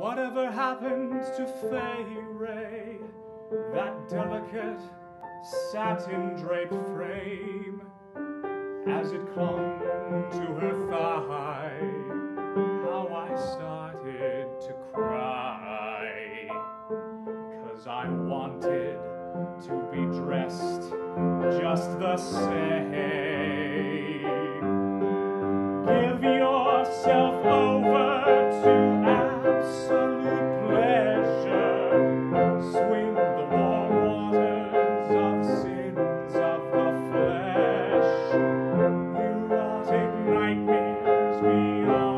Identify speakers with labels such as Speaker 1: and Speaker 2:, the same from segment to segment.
Speaker 1: Whatever happened to Fay Wray, that delicate satin draped frame, as it clung to her thigh, how I started to cry, cause I wanted to be dressed just the same. Give yourself over to nightmares beyond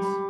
Speaker 1: don't